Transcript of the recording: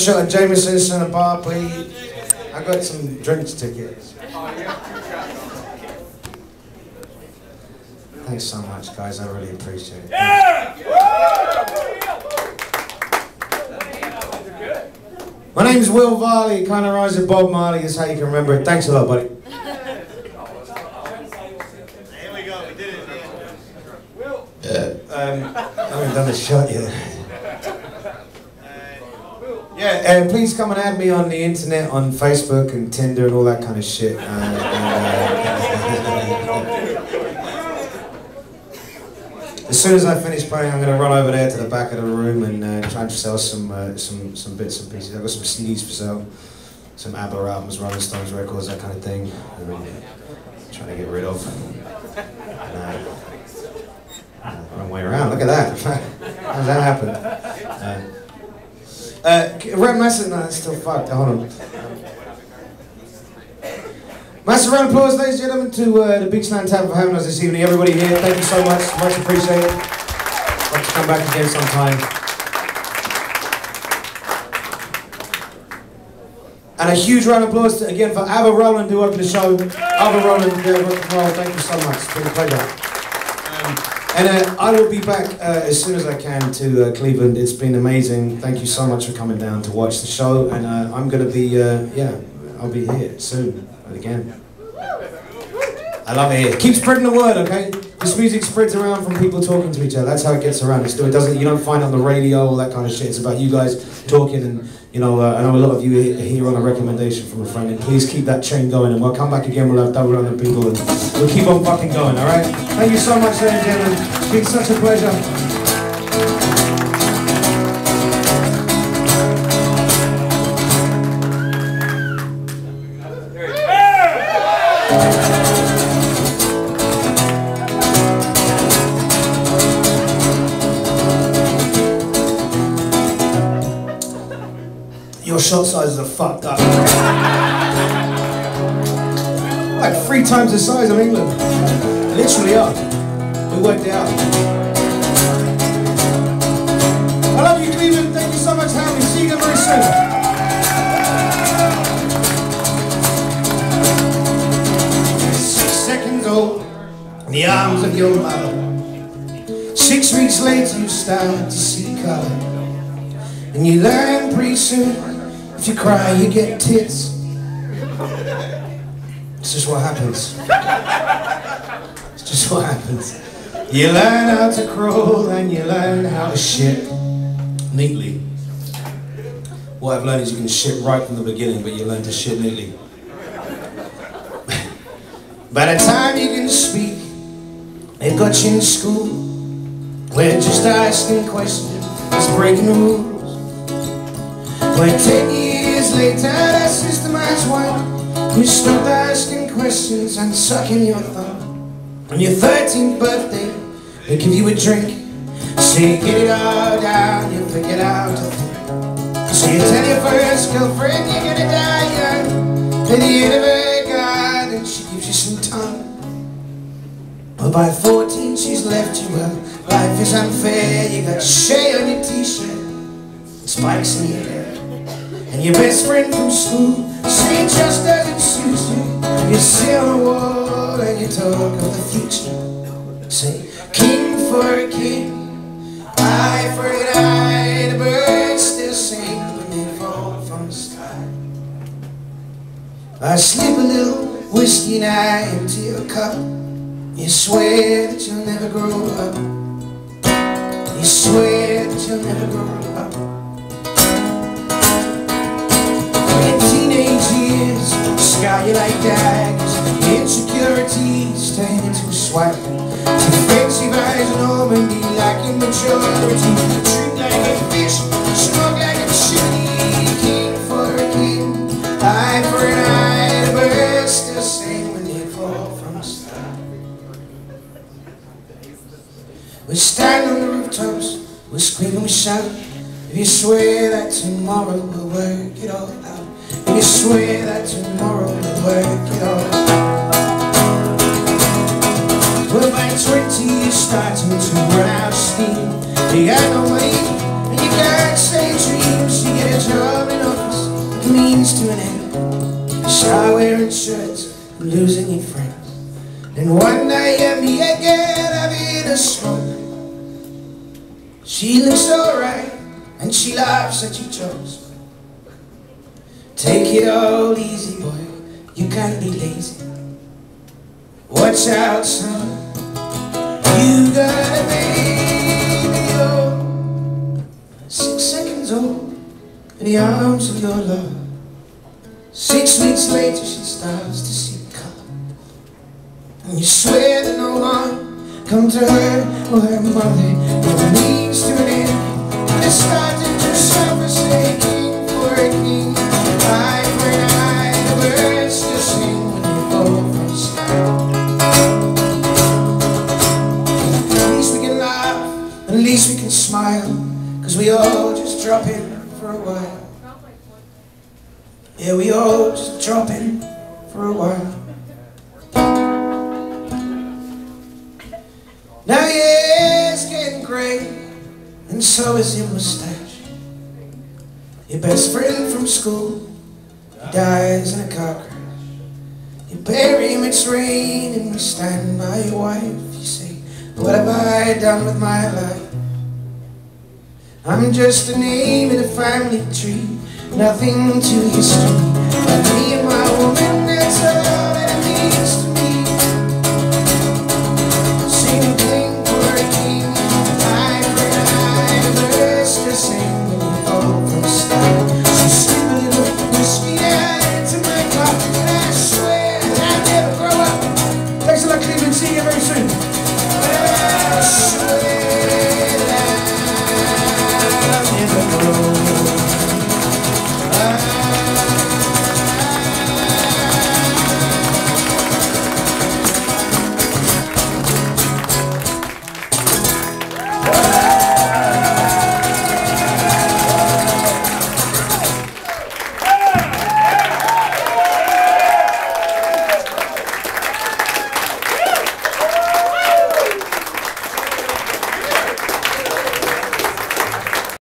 Shot of Jameson's in a bar, please. I got some drinks tickets. Thanks so much, guys. I really appreciate it. My name's Will Varley, kind of rhymes with Bob Marley, is how you can remember it. Thanks a lot, buddy. Here we go, we did it. Um, I haven't done the shot yet. Yeah, uh, please come and add me on the internet, on Facebook and Tinder and all that kind of shit. Uh, and, uh, as soon as I finish playing, I'm going to run over there to the back of the room and uh, try and sell some uh, some some bits and pieces. I've got some CDs for sale, some ABBA albums, Rolling Stones records, that kind of thing. I'm trying to get rid of. And, uh, wrong way around. Look at that. How's that happen? Uh, Red Massive, no, that's still fucked. Hold on. Massive round of applause, ladies and gentlemen, to uh, the Beachland Tavern for having us this evening. Everybody here, thank you so much. Much appreciated. Hope to come back again sometime. And a huge round of applause to, again for Ava Rowland who opened the show. Ava Rowland. Thank you so much. It's been a pleasure. And uh, I will be back uh, as soon as I can to uh, Cleveland. It's been amazing. Thank you so much for coming down to watch the show. And uh, I'm going to be, uh, yeah, I'll be here soon again. I love it here. Keep spreading the word, okay? This music spreads around from people talking to each other. That's how it gets around. It's, it doesn't. You don't find it on the radio all that kind of shit. It's about you guys talking, and you know. Uh, I know a lot of you are here on a recommendation from a friend, and please keep that chain going. And we'll come back again. We'll have double round of people, and we'll keep on fucking going. All right. Thank you so much, ladies and gentlemen. It's been such a pleasure. Shot sizes are fucked up. like three times the size of England. Literally are. We worked it out. I love you, Cleveland. Thank you so much me. See you very soon. Six seconds old in the arms of your mother. Six weeks later, you start to see color. And you learn pretty soon, if you cry, you get tits. It's just what happens. It's just what happens. You learn how to crawl and you learn how to shit neatly. What I've learned is you can shit right from the beginning, but you learn to shit neatly. By the time you can speak, they've got you in school. Where just asking questions breaking the rules. When ten later that system has won You stop asking questions and sucking your thumb. On your 13th birthday They give you a drink. Say get it all down You forget how to think. So you tell your first girlfriend You're gonna die young At the of her garden She gives you some time. But by 14 she's left you well. Life is unfair You got Shay on your t-shirt. Spikes in your hair and your best friend from school it just doesn't suit you. You sit on the wall and you talk of the future. Say, king for a king Eye for an eye The birds still sing when they fall from the sky. I slip a little whiskey now into your cup. You swear that you'll never grow up. You swear that you'll never grow up sky you like daggers Insecurities turn into a swag Defensive eyes and Normandy like a majority Drink like a fish, smoke like a chimney King for a king, eye for an eye. The birds still sing when they fall from the sky. We stand on the rooftops, we scream and we shout. You swear that tomorrow we'll work it all out you swear that tomorrow will work it out Well by 20 you're starting to of steam You got no money and you can't say dreams, you get a job in office, it means to an end. Start wearing shirts, and losing your friends. And one night you me again, I'm in a smoke. She looks alright, and she laughs at your jokes. Take it all easy, boy, you can't be lazy. Watch out, son, you got a baby, oh, six seconds old, in the arms of your love. Six weeks later, she starts to see color. And you swear that no one come to her or her mother. It means to an end. They're smile, cause we all just drop in for a while. Yeah, we all just drop in for a while. Now, yeah, it's getting gray, and so is your mustache. Your best friend from school dies in a car crash. You bury him, it's rain, and you stand by your wife. You say, What have I done with my life? I'm just a name in a family tree, nothing to history.